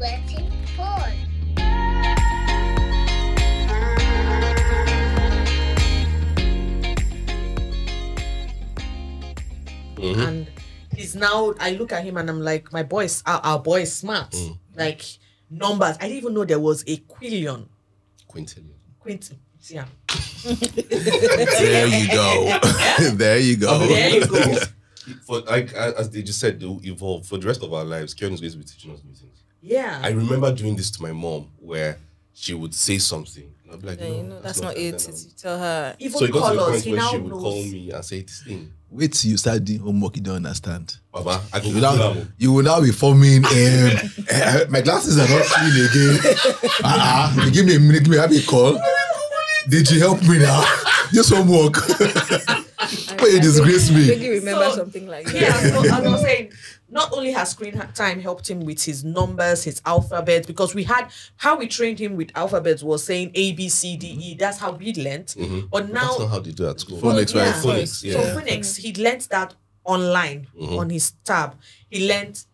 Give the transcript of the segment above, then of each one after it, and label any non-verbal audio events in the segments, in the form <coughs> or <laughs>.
Waiting for. Mm-hmm. and he's now I look at him and I'm like, my boy is our, our boy is smart. Mm. Like numbers. I didn't even know there was a quillion. Quintillion. Quinty. Yeah. <laughs> There you go. there you go. There you go. For like as they just said, they'll evolve for the rest of our lives. Karen is going to be teaching us new things. Yeah. I remember doing this to my mom where she would say something. And I'd be like, Then no, you know that's not that." it. Then You tell her. even So it got to the point He where she would knows. call me and say this thing. Wait till you start doing homework you don't understand. Baba, I go You, now, you will now be forming. Um, eh, my glasses are not clean again. <laughs> Uh-uh. You give me a minute, give me have a call. Did you help me now? <laughs> Just homework. <laughs> <laughs> Why you disgrace I me? vaguely remember So- something like that. Yeah, so as I was saying, not only has screen time helped him with his numbers, his alphabets, because we had how we trained him with alphabets was saying A, B, C, D, E. That's how we learnt. But now That's not how they do at school. Phonics, right? yeah. Phonics, yeah. So phonics, he learnt that online Mm-hmm. on his tab. He learnt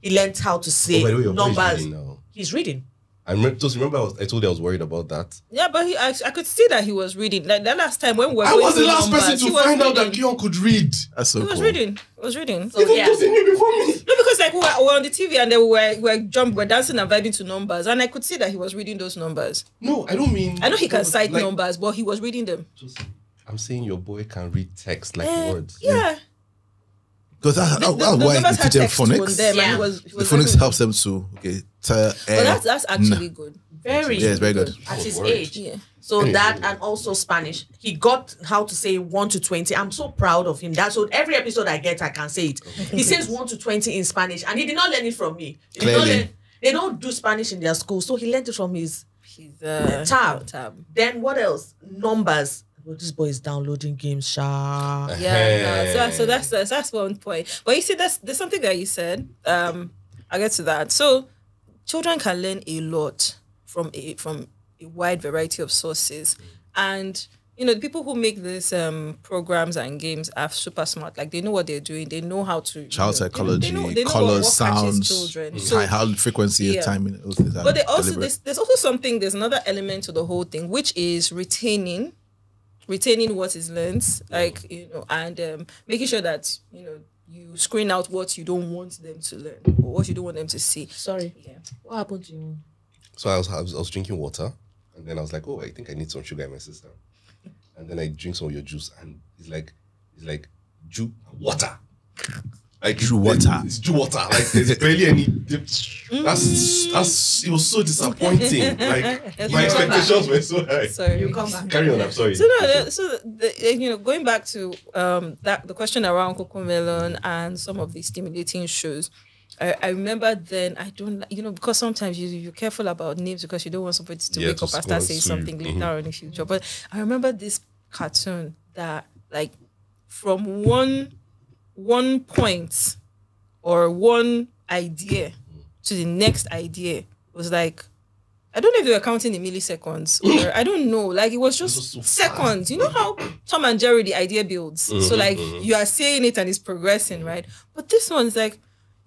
he learnt how to say Oh, by the way, your boy is numbers. reading now. He's reading. I remember, just remember I, was, I told you I was worried about that. Yeah, but he, I, I could see that he was reading. Like the last time when we were I was the last numbers, person to was find out that reading. Keon could read. That's so He was cool. reading. He was reading. So Even yeah. those he knew before me. No, because like we were, we were on the TV and then we were, we were jump, we were dancing and vibing to numbers, and I could see that he was reading those numbers. No, I don't mean. I know he can cite like, numbers, but he was reading them. just- I'm saying your boy can read text like Eh, words. Yeah, Because that's, The- that's the- the why numbers you had teach them phonics. them, Yeah. he was, he The phonics reading. helps them to okay. Te, uh, But that's that's actually good. Very Yeah, it's very good. at his age. Yeah. So Anyway. that and also Spanish. He got how to say one to twenty. I'm so proud of him. That's so every episode I get, I can say it. He says one to twenty in Spanish, and he did not learn it from me. He did not Clearly. learn- they don't do Spanish in their school, so he learned it from his He's uh, tab. tab. Then what else? Numbers. Well, this boy is downloading games, Sha. Yeah, no, so, so that's, that's that's one point. But you see, that's there's something that you said. Um, I'll get to that. So children can learn a lot from a from a wide variety of sources, and you know the people who make these um programs and games are super smart. Like they know what they're doing. They know how to child you know, psychology, they know- they know colors, what- what sounds, children. So high, high frequency, Yeah. timing. Those things but they also there's, there's also something there's another element to the whole thing which is retaining retaining what is learned like you know and um, making sure that you know you screen out what you don't want them to learn or what you don't want them to see Sorry. yeah What happened to you? So I was, I was I was drinking water, and then I was like, oh, I think I need some sugar in my system. And then I drink some of your juice, and it's like it's like ju water. Like Ju it's- water. It's ju water. Like there's <laughs> barely any. dip. That's that's. It was so disappointing. <laughs> Like my expectations were so high. sorry You come back. Carry on. I'm sorry. so no, so the, the- you know, going back to um that the question around Coco Melon and some of the stimulating shows, I, I remember then I don't you know because sometimes you you're careful about names because you don't want somebody to Yeah, wake to up and start saying sue you. something later on in the future. But I remember this cartoon that like from one one point or one idea to the next idea was like I don't know if they were counting in milliseconds <coughs> or I don't know. Like it was just was so seconds. You know how Tom and Jerry the idea builds. So like you are saying it and it's progressing, right? But this one's like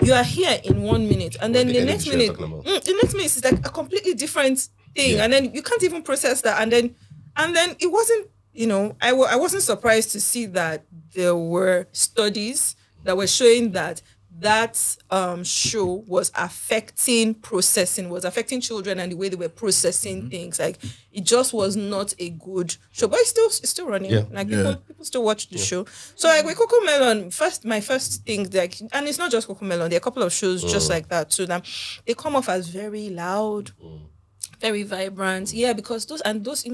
you are here in one minute and then the the next minute, mm, the next minute is like a completely different thing, Yeah. and then you can't even process that. And then and then it wasn't. You know, I w- I wasn't surprised to see that there were studies that were showing that that um, show was affecting processing, was affecting children and the way they were processing things. Like it just was not a good show, but it's still it's still running. Yeah. Like Yeah. people, people still watch the show. So like with Coco Melon, first my first thing like, and it's not just Coco Melon. There are a couple of shows just like that too. That they come off as very loud, very vibrant. Yeah, because those and those.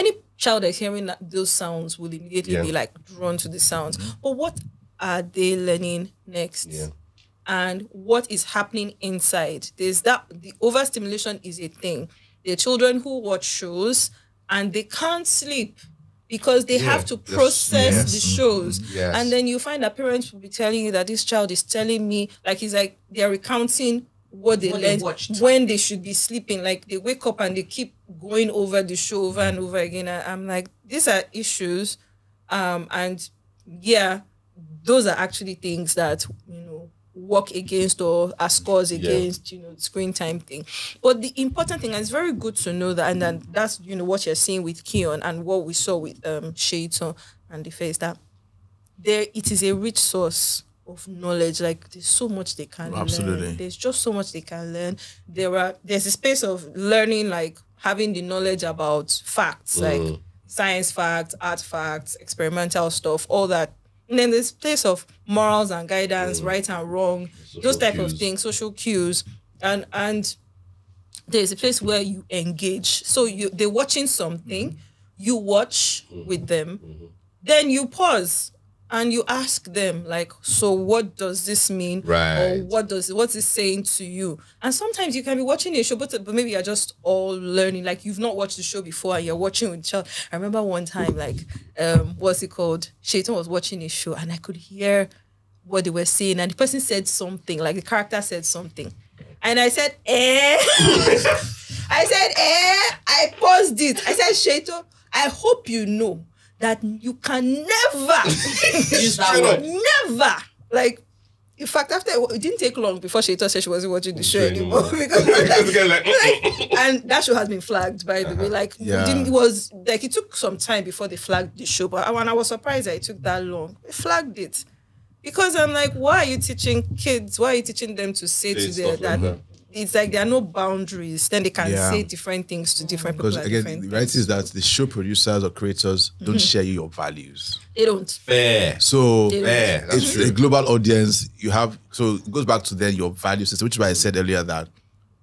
Any child that's hearing that, those sounds will immediately Yeah. be like drawn to the sounds. Mm-hmm. But what are they learning next? Yeah. and what is happening inside. There's that the overstimulation is a thing. There are children who watch shows and they can't sleep because they Yeah, have to process yes, the shows. Mm-hmm. yes. And then you find that parents will be telling you that this child is telling me, like it's like they're recounting what they What learned watched. when they should be sleeping. Like they wake up and they keep going over the show over and over again. And I'm like, these are issues. Um, and yeah, those are actually things that you know work against or are scores against you know screen time thing but the important thing and it's very good to know that and then that's you know what you're seeing with Keon and what we saw with um Shaiton and the face that there it is a rich source of knowledge like there's so much they can Absolutely. learn there's just so much they can learn. There are there's a space of learning like having the knowledge about facts mm. like science facts art facts experimental stuff all that. And then there's a place of morals and guidance mm. right and wrong those Social type of things social cues. And and there's a place where you engage. So you they're watching something mm-hmm. you watch mm-hmm. with them. Mm-hmm. Then you pause and you ask them like so what does this mean? Right. or what does what's it saying to you? And sometimes you can be watching a show but, but maybe you're just all learning like you've not watched the show before and you're watching with child i remember one time like um what's it called? Shaitan was watching a show and i could hear what they were saying and the person said something like the character said something. And i said eh? <laughs> I said, eh, I paused it. I said, Shato, I hope you know that you can never <laughs> Use that word. Never. Like, in fact, after it didn't take long before Shato said she wasn't watching the show anymore. anymore. <laughs> because <laughs> like, like, oh, oh, oh, and that show has been flagged by the way. Uh-huh. Like Yeah. didn't, it was like it took some time before they flagged the show, but I, when I was surprised that it took that long. They flagged it. Because I'm like, why are you teaching kids? Why are you teaching them to say Say to stuff their like that that. It's like there are no boundaries. Then they can Yeah. say different things to different people. Because again, different the reality is that the show producers or creators don't Mm-hmm. share your values. they don't. fair. So They don't. Fair. That's it's true. a global audience. You have so it goes back to then your value system, which is why I said earlier that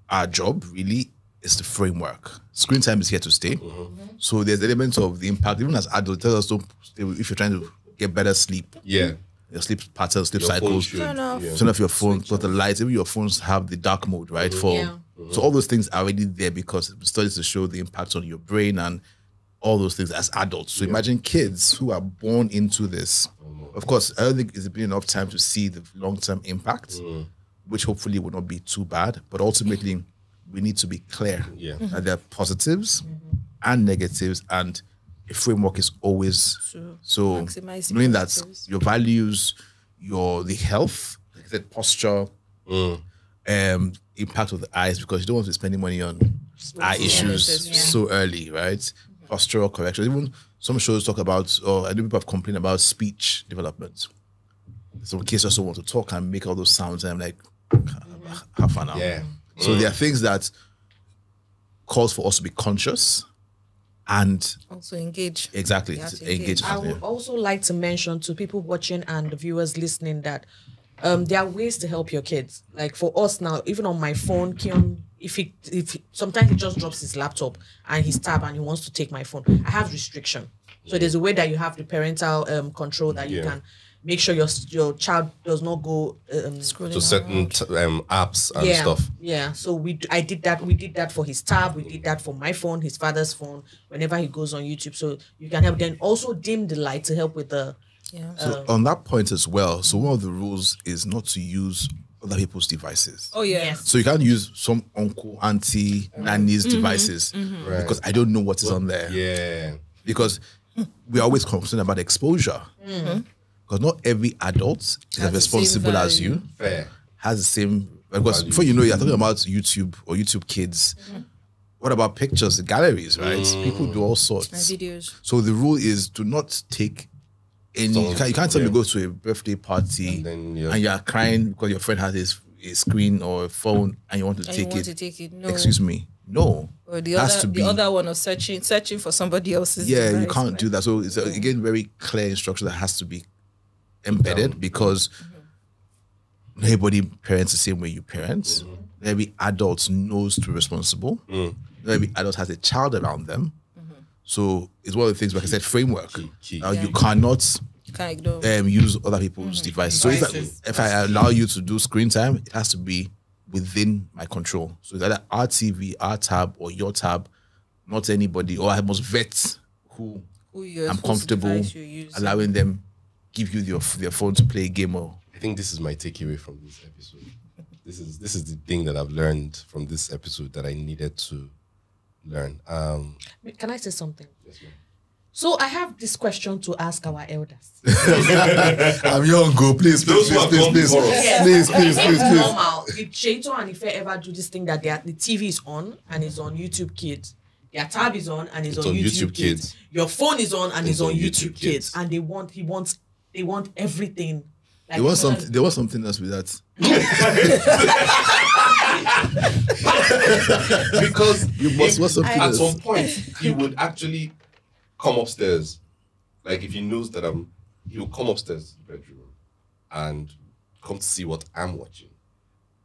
our job really is the framework. Screen time is here to stay. Mm-hmm. So there's elements of the impact. Even as adults, tell us don't if you're trying to get better sleep, Yeah. Your sleep patterns, sleep Your phone cycles. should- Turn off. yeah. Turn off your phone, put the lights. Even your phones have the dark mode, right? Mm-hmm. For Yeah. Mm-hmm. so all those things are already there because studies to show the impact on your brain and all those things as adults. So imagine kids who are born into this. Mm-hmm. Of course, I don't think it's been enough time to see the long term impact, mm. which hopefully will not be too bad. But ultimately, we need to be clear Yeah. that there are positives and negatives, and a framework is always To so maximize knowing that your values, your the health, like I said, posture, mm. um, impact of the eyes, because you don't want to be spending money on eye issues Yeah. so early, right? Postural correction. Even some shows talk about, or I know people have complained about speech development. Some kids also want to talk and make all those sounds, and I'm like, have fun now. Yeah. So there mm. are things that calls for us to be conscious and Also engage. exactly to engage. engage. I would also like to mention to people watching and the viewers listening that um, there are ways to help your kids. Like for us now, even on my phone, Kion, if he if he, sometimes he just drops his laptop and his tab and he wants to take my phone, I have restriction. So there's a way that you have the parental um, control that you Yeah. can make sure your your child does not go um, To certain t- um, apps and yeah, stuff. Yeah. So we d- I did that. We did that for his tab. We did that for my phone, his father's phone. Whenever he goes on YouTube, so you can help. Then also dim the light to help with the. Yeah. Uh, so on that point as well, so one of the rules is not to use other people's devices. Oh yeah. Yes. So you can't use some uncle, auntie, mm-hmm. nanny's mm-hmm. devices mm-hmm. Right. because I don't know what is on there. Yeah. Because we're always concerned about exposure. Because not every adult is as Has the same responsible as you, Fair. has the same. Because before you know, you're talking about YouTube or YouTube Kids. What about pictures, galleries, right? People do all And sorts. videos. So the rule is do not take any. You can't, you can't tell me go to a birthday party And and, then you're- you are crying because your friend has his a screen or a phone and you want to And you take want it. to take it. No. Excuse me, no. Or the has other, to the other one of searching, searching for somebody else's. yeah, you can't right? do that. So it's uh, again very clear instruction that has to be embedded because not everybody parents the same way you parent. Not Every adult knows to be responsible. Not Every adult has a child around them. So it's one of the things, like I said, framework. key. Uh, You cannot You can't ignore. um, use other people's devices. So if I, if I allow you to do screen time, it has to be within my control. So it's either our TV, our tab, or your tab, not anybody. Or I must vet who who I'm comfortable device you're using. allowing them give you their, their phone to play a game or I think this is my takeaway from this episode. This is this is the thing that I've learned from this episode that I needed to learn. Um, Can I say something? yes, ma'am. So I have this question to ask our elders. <laughs> I'm young, go please, Those please, please, please, please, us. please, please, please, please. Normal. Did Cheto and Ife ever do this thing that they are, the TV is on and it's on YouTube Kids? Their tab is on and it's, It's on, on YouTube, YouTube Kids. Kids. Your phone is on and it's, It's on on YouTube, YouTube Kids. Kids. And they want he wants they want everything. Like, There was you know, something. There was something else with that. <laughs> because You must if- want something at else. some point he would actually come upstairs like if he knows that i'm he will come upstairs to the bedroom and come to see what i'm watching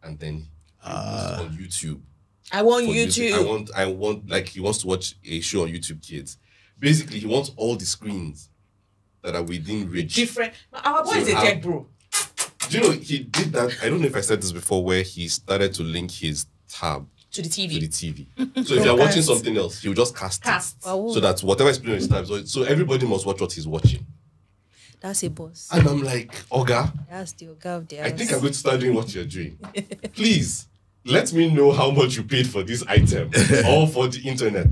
and then he Ah. on youtube I want for YouTube. i want i want like he wants to watch a show on youtube kids basically he wants all the screens that are within reach different. Ah, Our boy So is a tech bro. do you know he did that i don't know if i said this before where he started to link his tab To the TV. to the TV. <laughs> So if you're watching something else, he'll just cast, Cast. it. Wow. So that whatever is playing on his tab, so, so everybody must watch what he's watching. That's a boss. And I'm like, Oga, That's the Oga of the I think I'm going to start doing what you're doing. Please let me know how much you paid for this item <laughs> or for the internet.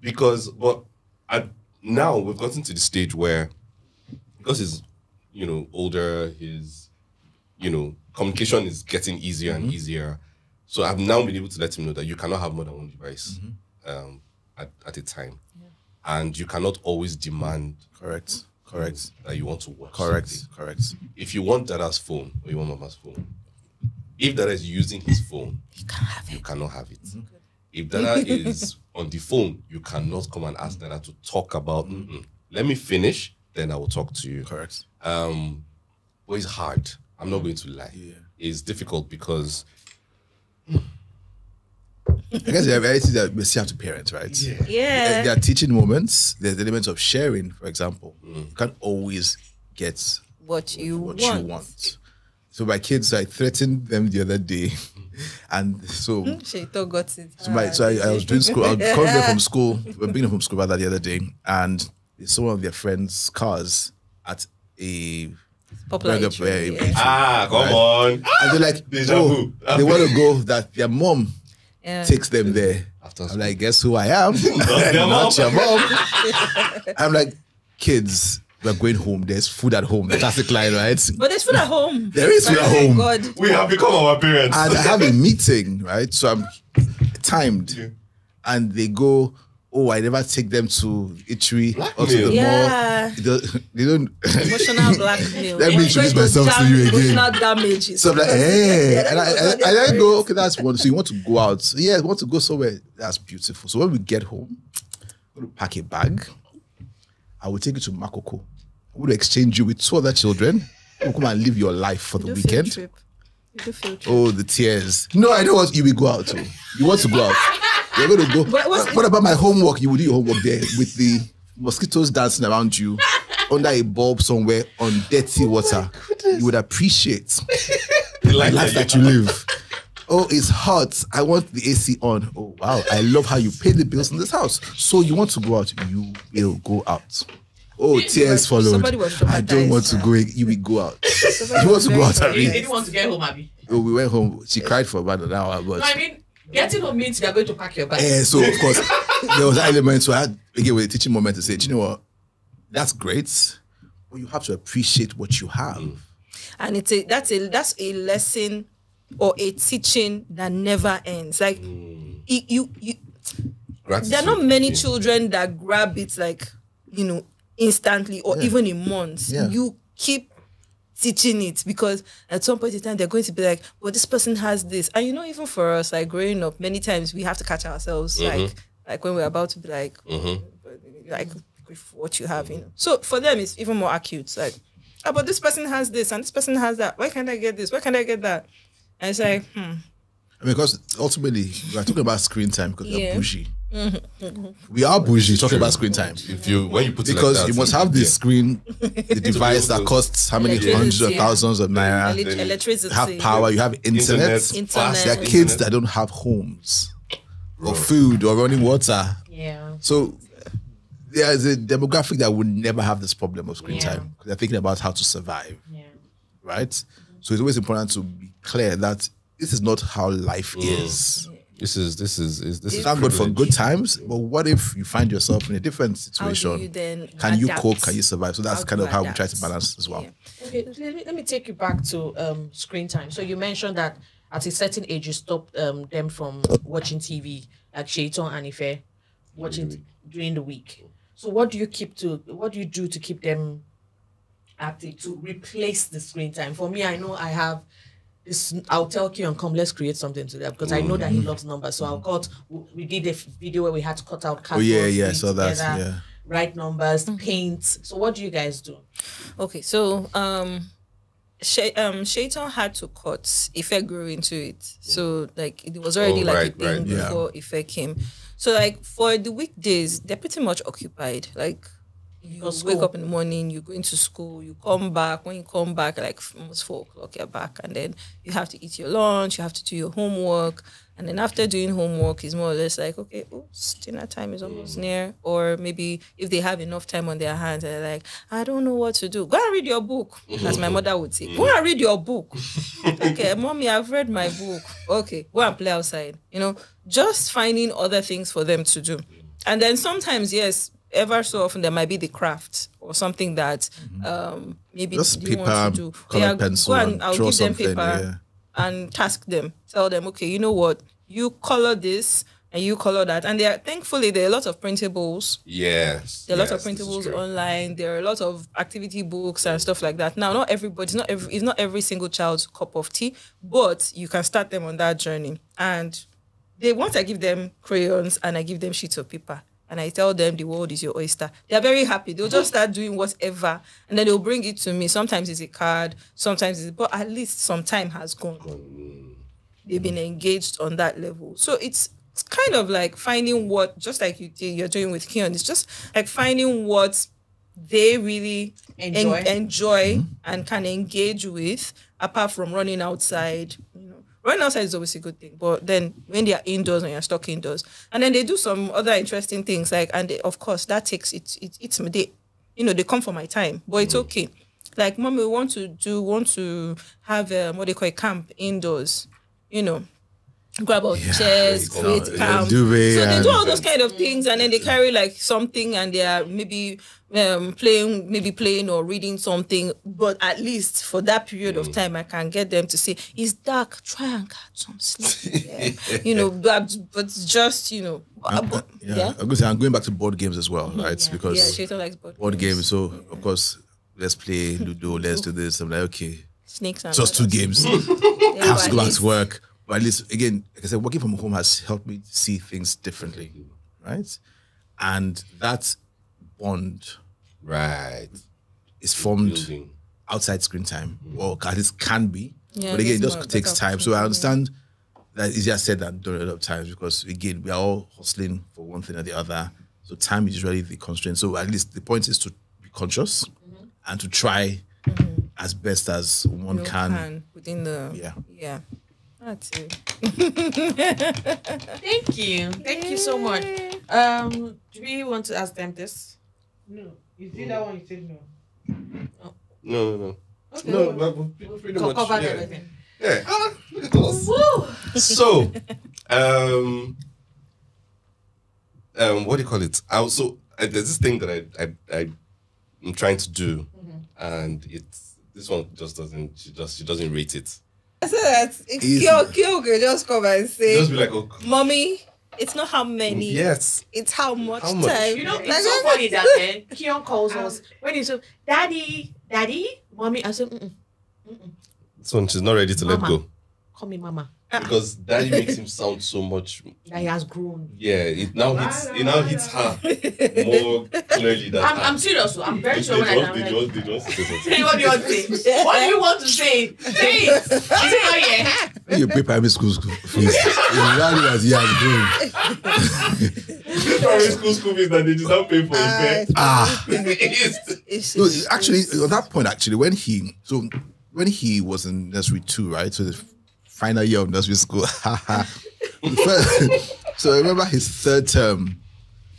Because but at, now we've gotten to the stage where because he's you know older, his you know communication is getting easier and mm-hmm. easier. So I've now been able to let him know that you cannot have more than one device mm-hmm. um, at, at a time. And you cannot always demand Correct. Correct. that you want to watch. Correct. something Correct. if you want Dada's phone or you want Mama's phone, if Dada is using his phone, You can't have you it. cannot have it. Mm-hmm. If Dada <laughs> is on the phone, you cannot come and ask Dada to talk about. "Mm-mm, Let me finish, then I will talk to you. Correct. Um, but it's hard. I'm not going to lie. Yeah. It's difficult because I guess the reality that we still have to parents, right? Yeah. yeah. There are teaching moments. There's elements of sharing, for example. Mm. You can't always get What you what want. you want. So my kids, I threatened them the other day, <laughs> and so Shaito got it. So, my, so I, I was doing school. I was coming back from <laughs> school. We were being from school rather the other day, and they saw one of their friends' cars at a Popular burger eatery, place. yeah. ah, come on. and they're like, <laughs> Deja oh, they want to go. That their mom Yeah. takes them there. After I'm like, guess who I am? <laughs> their <laughs> Not your mom. I'm like, kids, we're going home. There's food at home. The classic line, right? But there's food at home. There is food at home. God. We have become our parents. and I have a meeting, right? So I'm timed, and they go, "Oh, I never take them to eatery or to the Blackmail. mall." <laughs> They don't. Emotional <laughs> blackmail. Let me You're introduce going myself to you again. Emotional damage. so I'm like, hey, eh. and I, and, and I go, okay, that's one. So you want to go out? So, yeah, I want to go somewhere. That's beautiful. So when we get home, I'm gonna pack a bag. I will take you to Makoko. I will exchange you with two other children. We'll come and live your life for the Do weekend. trip. You trip. Oh, the tears. No, I don't want you will go out. Too. You want to go out. You're going to go. But what's- what about my homework? You will do your homework there with the mosquitoes dancing around you under a bulb somewhere on dirty oh water. you would appreciate <laughs> The the life life that you live. Oh, it's hot. I want the AC on. Oh, wow. I love how you pay the bills in this house. So you want to go out. You will go out. Oh, tears followed. Somebody was I don't want to go. You will go out. Somebody You want to go out and sorry. He read. didn't want to get home, Abby. Oh, we went home. She cried for about an hour, but No, I mean, getting home means they're going to pack your bag. Yeah, so of course <laughs> there was that element. So I had again with a teaching moment to say, "Do you know what? That's great, but you have to appreciate what you have. and it's a that's a that's a lesson or a teaching that never ends. Like Mm. you, you, you Gratitude. there are not many Yeah. children that grab it like you know instantly or even in months. Yeah. You keep teaching it because at some point in time they're going to be like, well, this person has this, and you know, even for us, like growing up, many times we have to catch ourselves, mm-hmm. like like when we're about to be like, mm-hmm. like with what you have, you know. So for them, it's even more acute. It's like, oh, but this person has this and this person has that. Why can't I get this? Why can't I get that? And it's like, hmm. I mean, because ultimately we are talking about screen time because Yeah. we're bougie. We are bougie talking about screen time If you when you put it because like that, you must have the yeah. screen, <laughs> the device that costs how many Electricity, hundreds of thousands of naira. Ele- then electricity. have power. You have internet. Internet, Internet. There are kids internet. that don't have homes or food or running water. Yeah. So there's a demographic that would never have this problem of screen Yeah. time because they're thinking about how to survive, Yeah. right? So it's always important to be clear that this is not how life mm. is. This is this is, is this is Thank good for good times, but what if you find yourself in a different How do situation? you then can you cope? Can you survive? So that's kind of you how we try to balance as well. Yeah. Okay, let me, let me take you back to um, screen time. So you mentioned that at a certain age you stop um, them from watching TV, like Shaitan and Ife, watching t- during the week. So what do you keep to? What do you do to keep them active to replace the screen time? For me, I know I have. This, I'll tell Kion, come, let's create something today because I know that he loves numbers. So I'll cut. We did a video where we had to cut out. Oh yeah, yeah. put it So that's together, yeah. Write numbers, paint. So what do you guys do? Okay, so um, Shay, um, Shaitan had to cut. Ife grew into it, so like it was already Oh, like right, a thing right, yeah. before Ife came. So like for the weekdays, they're pretty much occupied. Like you For wake up in the morning, you go into school, you come back. When you come back, like almost four o'clock, you're back, and then you have to eat your lunch. You have to do your homework, and then after doing homework, it's more or less like, okay, oops, dinner time is almost near. Or maybe if they have enough time on their hands, they're like, I don't know what to do. Go and read your book, <laughs> as my mother would say. Go and read your book. <laughs> okay, mommy, I've read my book. Okay, go and play outside. You know, just finding other things for them to do. And then sometimes, yes, ever so often there might be the craft or something that um maybe Just you want to do. colored pencil, go and and I'll draw give them something, paper yeah. and task them. Tell them, okay, you know what? You color this and you color that. And there are thankfully there are a lot of printables Yes. there are a lot of printables online. There are a lot of activity books and stuff like that. Now, not everybody, it's not every, it's not every single child's cup of tea, but you can start them on that journey. And they once I give them crayons and I give them sheets of paper and I tell them the world is your oyster. They are very happy. They'll just start doing whatever, and then they'll bring it to me. Sometimes it's a card, sometimes it's but at least some time has gone they've been engaged on that level. So it's it's kind of like finding what, just like you did, you're doing with Keon. It's just like finding what they really en- Enjoy. enjoy and can engage with, apart from running outside. You know, running outside is always a good thing, but then when they are indoors and you're stuck indoors, and then they do some other interesting things, like and they, of course that takes it. it it's they, you know, they come for my time, but it's okay. Like, mom, we want to do, want to have um, what they call a camp indoors you know, grab out chairs, you create camp. So they do all those kind of things, and then they carry like something, and they are maybe um, playing, maybe playing or reading something. But at least for that period of time, I can get them to say, "It's dark. Try and catch some sleep." <laughs> Yeah. you know, but but just you know, uh, but- Yeah, yeah, I'm, going say, I'm going back to board games as well, right? Yeah. yeah. Because Shaitan likes board, board games. So of course, let's play Ludo. Let's <laughs> do this. I'm like, okay, snakes and just two games. <laughs> Yeah, I have to go back to work. But at least, again, like I said, working from home has helped me see things differently, right? And that bond Right. is formed Building. outside screen time, or at least can be. Yeah, but again, it there's just more- takes time. So I options, yeah. understand that it's easier said than done a lot of times because again, we are all hustling for one thing or the other. So time is really the constraint. So at least the point is to be conscious mm-hmm. and to try mm-hmm. as best as one you can. within the Yeah. yeah. That's it. <laughs> Thank you. Thank you so much. Um, do we want to ask them this? No. You see that one? You said no. No, no, no. Okay. No, but we pretty Co- much. covered yeah. everything. Yeah. <laughs> Ah, look at us. Woo! so um um what do you call it i also uh, there's this thing that i i, I i'm trying to do and it's this one just doesn't she just she doesn't rate it So that Easy. Kyo Kyo could just come and say, just be like oh "Mommy, it's not how many, yes it's how much, How much? time." You know, Like, it's so funny that eh, <laughs> Keon calls us when he's so, Daddy, Daddy, Mommy. I said, Mm-mm, this one she's not ready to let go call me Mama. Because daddy makes him sound so much That he has grown. yeah it now hits it now hits her more clearly than I'm, her. I'm serious. though. I'm very They- sure they when I just- am they like, just- they just say what do you want to say? What do you want to say? Say it. Is it not here? When you pay primary school school fees, it's value as he has grown. primary school school fees that they just not pay for Ah, it Ah. it's it's- No, actually, on that point, actually, when he so when he was in nursery two, right? So the final year of nursery school. <laughs> So I remember his third term.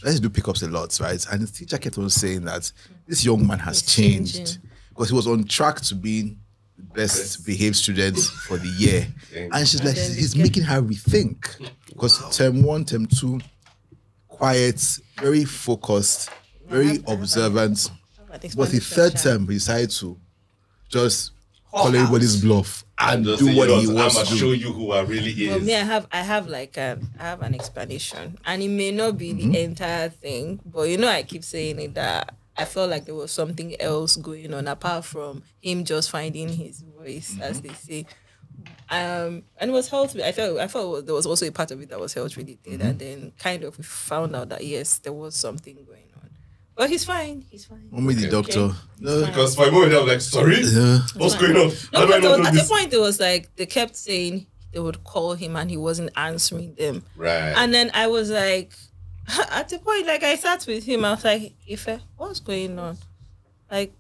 Let's do pickups a lot, right? And his teacher kept on saying that this young man has He's changed changing. because he was on track to being the best behaved student for the year. And she's like, he's making her rethink. Because term one, term two, quiet, very focused, very observant. But the third term, he decided to just call everybody's bluff and Just do what he wants I'ma show you who I really is. For me, I have I have like um I have an explanation, and it may not be Mm-hmm. the entire thing, but you know I keep saying it that I felt like there was something else going on apart from him just finding his voice, Mm-hmm. as they say. Um, and it was health. I felt I felt there was also a part of it that was health related, Mm-hmm. and then kind of we found out that yes, there was something going on, but he's fine. He's fine. Only the Okay. doctor. No, because for a moment I was like, sorry, yeah. what's going on? No, How do I but was, know at the point, it was like they kept saying they would call him and he wasn't answering them. Right. And then I was like, <laughs> at the point, like I sat with him, I was like, Ife, what's going on? Like,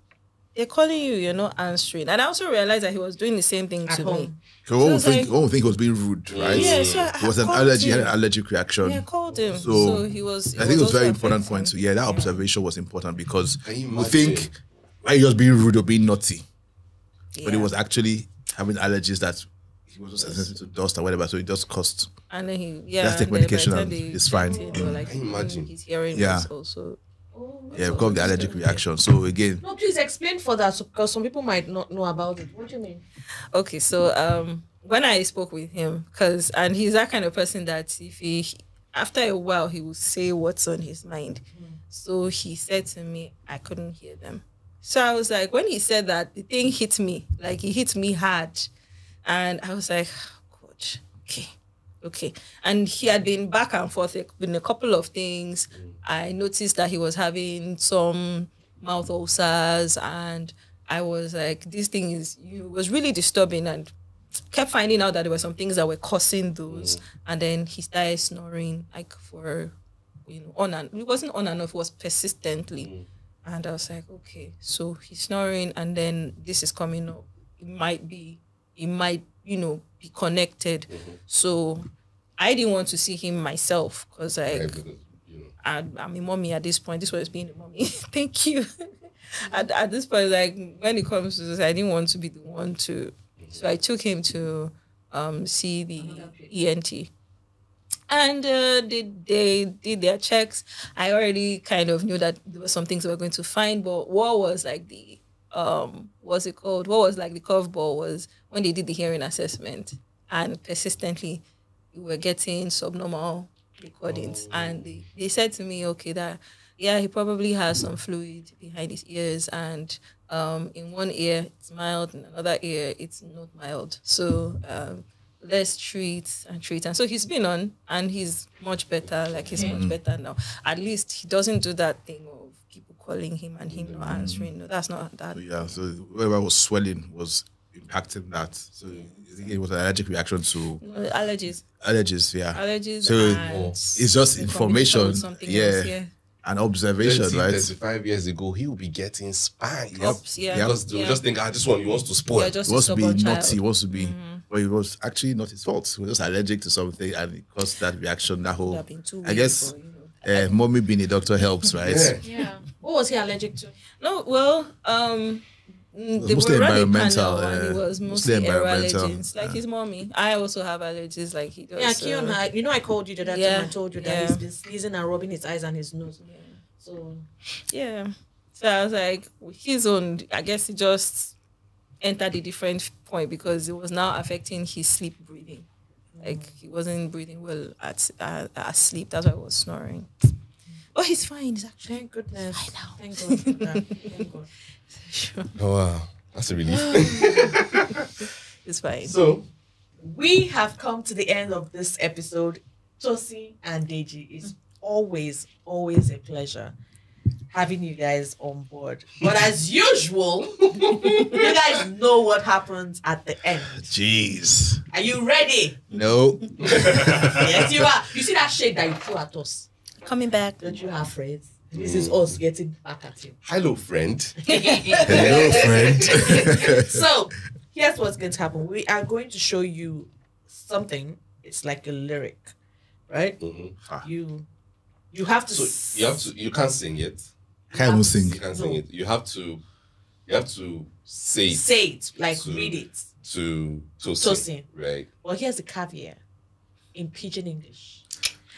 they're calling you, you're not answering. And I also realized that he was doing the same thing At to me. home. So one would was think, like- one would think he was being rude, right? Yeah, so I, It was I an allergy, him. had an allergic reaction. Yeah, I called him. So, So, he was. I think it was very important affecting. point. So yeah, that observation was important because Can we think imagine? why he was being rude or being naughty, but he Yeah. was actually having allergies that he was just sensitive to dust or whatever. So it just cost. And then he, yeah. Just take and then by the medication and they it's fine. checked it, they were like, Can you imagine? His hearing Yeah. was also. Yeah, because of the allergic reaction. So again, No, please explain further because some people might not know about it. What do you mean? Okay, so um, when I spoke with him, cause and he's that kind of person that if he after a while he will say what's on his mind. So he said to me, I couldn't hear them. So I was like, when he said that, the thing hit me, like he hit me hard, and I was like, God, okay, okay. And he had been back and forth in a couple of things. Mm. I noticed that he was having some mouth ulcers, and I was like, this thing is, it was really disturbing, and kept finding out that there were some things that were causing those, mm. and then he started snoring like for, you know, on and it wasn't on and off, it was persistently. Mm. And I was like, okay, so he's snoring, and then this is coming up. It might be, it might, you know, be connected. So I didn't want to see him myself because, like, Yeah, because, you know, I, I'm a mommy at this point. This was being a mommy. <laughs> Thank you. <laughs> at, at this point, like when it comes to this, I didn't want to be the one to. So I took him to um, see the ENT. And uh, they, they did their checks. I already kind of knew that there were some things we were going to find, but what was like the um what's it called? What was like the curveball was when they did the hearing assessment and persistently we were getting subnormal recordings. And they, they said to me okay that yeah he probably has some fluid behind his ears and um in one ear it's mild in another ear it's not mild. So um let's treat and treat. And so he's been on and he's much better like he's much better now. At least he doesn't do that thing calling him and him not answering no that's not that yeah, so whatever was swelling was impacting that. So I think it was an allergic reaction to No, allergies allergies. Yeah, allergies So and it's just the information. something Yeah, else, yeah and observation, 30, right? 35 years ago, he would be getting spanked. Ups, yeah, Because they would yeah. just think, ah, this one he wants to spoil. yeah just He wants to be stubborn naughty, child. he wants to be, but it was actually not his fault. He was just allergic to something and it caused that reaction. That whole, been too I guess, for, you know. Uh, mommy being a doctor helps, right? Yeah. Yeah. What was he allergic to? No, well, um, mm, they mostly were environmental, panel and it uh, was mostly mostly environmental, allergens, like his mommy. I also have allergies, like he does. Yeah, so- Keon had, you know, I called you the other Yeah, time. I told you that yeah. he's been sneezing and rubbing his eyes and his nose. Yeah. So yeah. So I was like, his own. I guess he just entered a different point because it was now affecting his sleep breathing. Like he wasn't breathing well at uh, at sleep. That's why I was snoring. Oh, he's fine. He's actually thank goodness. I know. Thank God. for that. <laughs> Thank God. sure. Oh, wow. That's a relief. <laughs> It's fine. so, We have come to the end of this episode. Tosi and Deji, it's always, always a pleasure having you guys on board. But as usual, you <laughs> guys know what happens at the end. Jeez. Are you ready? No. <laughs> yes, you are. You see that shade that you threw at us? Coming back. Don't you have friends? This is us getting back at you. hello, friend. <laughs> Hello, friend. so here's what's going to happen. We are going to show you something. It's like a lyric, right? Mhm. You you have to. So you have to. You can't sing it. Can't even sing. You can't sing it. You have to. You have to say it Say it, like So- read it. to Tosin. Tosin. Right. Well, here's the caveat in pidgin English.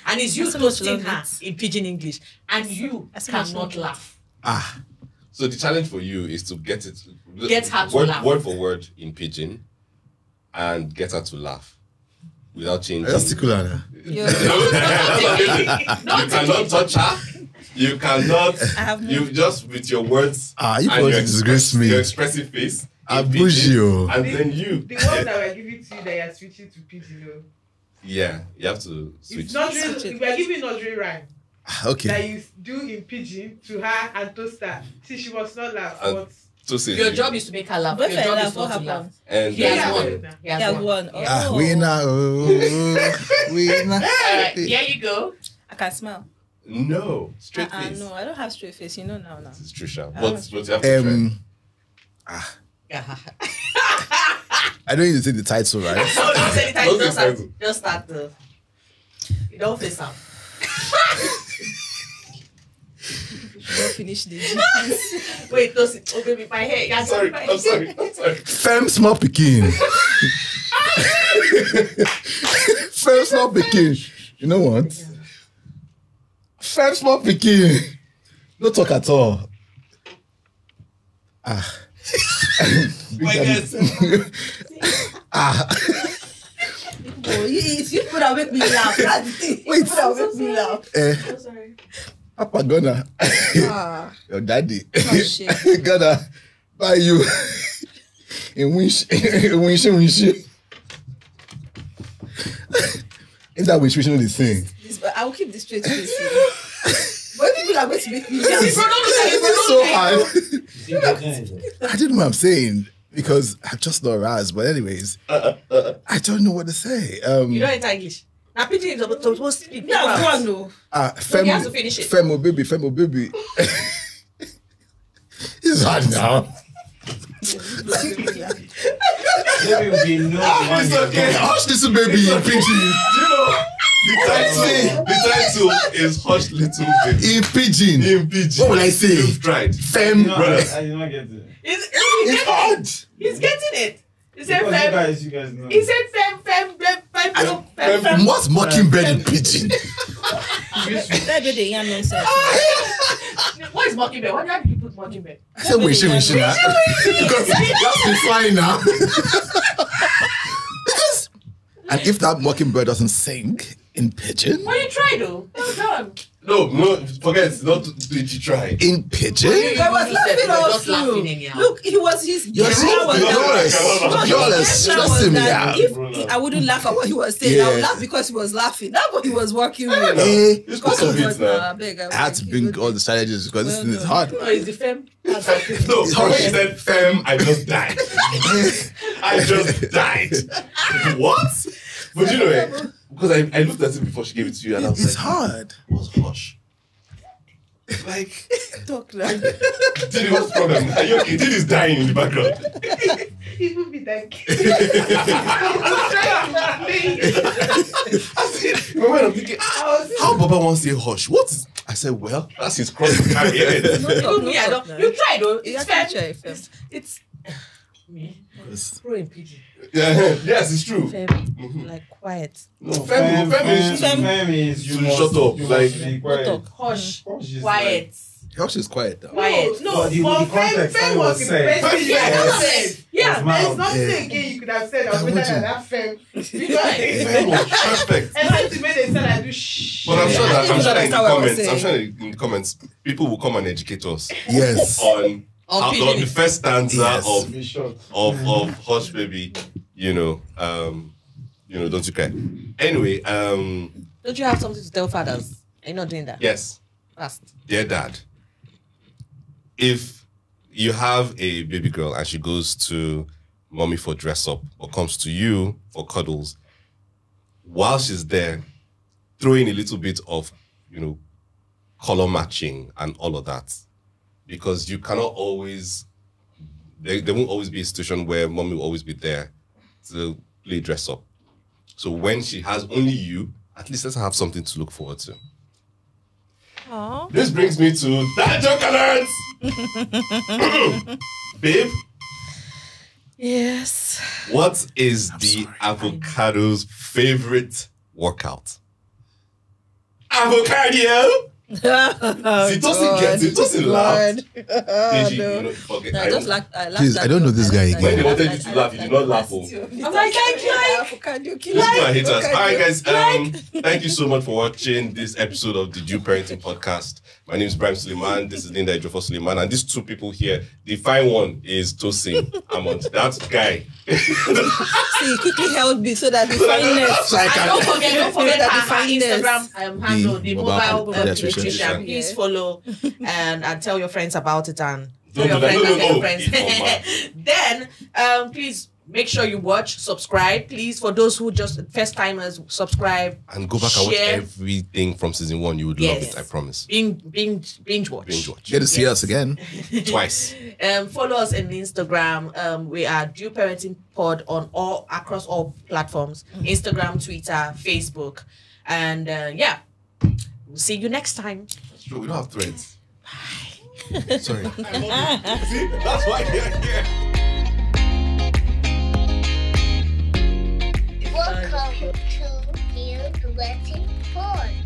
And it's you I so much toasting her it. in pidgin English. And you I so much cannot laugh. Ah, So the challenge for you is to get it Get her to word, laugh. word for word in pidgin and get her to laugh without changing. that's the cool one. Yeah. <laughs> <laughs> you cannot touch her. You cannot. I have You just with your words. Ah, you and your disgrace express- me. Your expressive face. Ah, in bougie, pidgin, oh. And then you. The ones <laughs> that were giving to you that you're switching to pidgin. oh. Yeah, you have to switch. It's nursery. Switch it. We are giving nursery rhyme Ah, Okay. that you do in pidgin to her and toaster. See, she was not laugh, And- but Tosin. Your job is to make her laugh. But Your job laugh, is what not to laugh. happens? And He has Yeah. one. Yeah. He has Yeah, one. one. Yeah. Ah, Oh. we now. Oh, we now. Alright, here you go. I can smile. No straight Uh-uh, face. no, I don't have straight face. You know now. Now. It's true, Sha. I But, don't- but you have to try. Um, Yeah. <laughs> I don't need to say the title, right? <laughs> No, don't say the title. Don't Just say start, title. just start the. You don't face <laughs> out. Don't finish the G. Wait, those. Oh, baby, my hair. Yeah, I'm sorry. my I'm sorry. I'm sorry. Fem small pikin. Fem small pikin. You know what? Fem small pikin. No talk at all. Ah. <laughs> My guys. <laughs> ah. Oh, you, it's you people that make me laugh. That's the thing. Wait. You people that make me laugh. Eh, I'm sorry. Papa gonna. Ah, Your daddy. Oh, shit. <laughs> gonna buy you. In wish. In wish. In wish. If that wish, wish know the thing. This, but I will keep this straight face. But people are going to make me laugh. It's so hard. <laughs> I don't know what I'm saying because I'm just not Raz. But anyways, I don't know what to say. Um, You don't enter English. Now, pidgin is supposed supposed to speak. Yeah, go on, no. uh, fem, he has to finish it. Femo <laughs> baby, Femo baby. it's hard now. Maybe we know the one It's you're okay. Hush, little baby, in pidgin. You know, the title, the title is Hush Little Baby. In pidgin. In pidgin. What will I say? You've tried. Fem. No, I, Brother. I did not get it. He's, It's he's, hard. he's getting it. He said Because you fem. guys, you guys know. He said fem, fem, fem, fem, fem, fem, fem. What's mockingbird in pidgin? <laughs> That be the young nonsense. What is mockingbird? Why did you put mockingbird? I said wishing, wishing. ah. Because that's been now. <laughs> because, and if that mockingbird doesn't sing in pidgin, Well, you try though. Well done. No, no, forget. it. Not did you try? in pidgin, I was laughing all Just laughing through. anyhow. Look, he was his. You're so- plan was you're that- you're all his plan was stressing me out. If I wouldn't laugh at what he was saying, I would laugh because he was laughing. That's what he was working with. eh, It's because of it now. I beg, I had to bring all the strategies because this Well thing is hard. No, it's the fem. That's what it is. No, It's when she said fem, I just died. <laughs> I just died. <laughs> what? But you know, eh, because I, I looked at it before she gave it to you, and I was It's like, hard. It "What's hush?" Like, <laughs> talk now. <laughs> Diddy, what's the problem? Are you okay? Diddy's dying in the background. Even be like, I said, <laughs> remember when I'm thinking, ah, how Baba wants to say hush? What is? I said, well, that's his cross to carry it. No talk, no me, I talk don't. now. You tried though. You It's have to fem. try, fem. It's, it's me. Yes. Pro in pidgin. Yeah, yes, it's true. Fem, mm-hmm. like quiet. No, fem, fem, is Fem- Fem is you must, shut up, You like- must be quiet. talk. Hush. Hush is Quiet. Hush is quiet though. Quiet. no, But the- but the Fem, context Fem I was was the saying. best thing you Yeah, ever that's said. it. Yeah. There's nothing Yeah. again you could have said that I was want better than that Fem. <laughs> Fem was perfect. Except the way they said I do shh. But I'm sure that <laughs> I'm sure that in the understand what I was comments, I'm sure that in the comments, people will come and educate us Yes. on, On on the first stanza Yes. of of of Hush Baby, you know, um, you know, don't you cry. Anyway, um, Don't you have something to tell fathers? Are you not doing that? yes, Fast. dear dad, if you have a baby girl and she goes to mommy for dress up or comes to you for cuddles, while she's there, throw in a little bit of, you know, color matching and all of that. Because you cannot always, there, there won't always be a situation where mommy will always be there to play dress up. So when she has only you, at least let's have something to look forward to. Aw. This brings me to that joke alert. <laughs> Babe, Yes. what is the avocado's favorite workout? Avocado! See, Tosin gets it. Tosin laughed. Deji, you know, forget. No, I I just don't- I like Please, I don't know this guy I When they wanted you to laugh, you did not laugh. Oh. I'm like, like, avocado. These people are haters. All right, guys. Um, thank you so much for watching this episode of the Due Parenting Podcast. My name is Ibrahim Suleiman. This is Linda Ejiofor Suleiman, and these two people here. The fine one is Tosin Amont. That guy. <laughs> See, you quickly held me so that the fineness. <laughs> So I can- Don't forget, don't forget that that the our fineness- Instagram um, handle, the, mobile mobile, pediatrician. pediatrician. Please follow and, and tell your friends about it and tell Don't your friends and tell your friends. <laughs> then, um, please make sure you watch, subscribe. Please, for those who just first timers, subscribe. And go back and watch everything from season one. You would love it, I promise. Binge, binge, binge watch. Binge watch. Get to see us again. <laughs> Twice. Um, follow us on Instagram. Um, we are Due Parenting Pod on all across all platforms: Instagram, Twitter, Facebook, and uh, yeah. We'll see you next time. That's true. We don't have threads. Bye. Sorry. <laughs> See, that's why you're here. Welcome to Due Parenting Pod.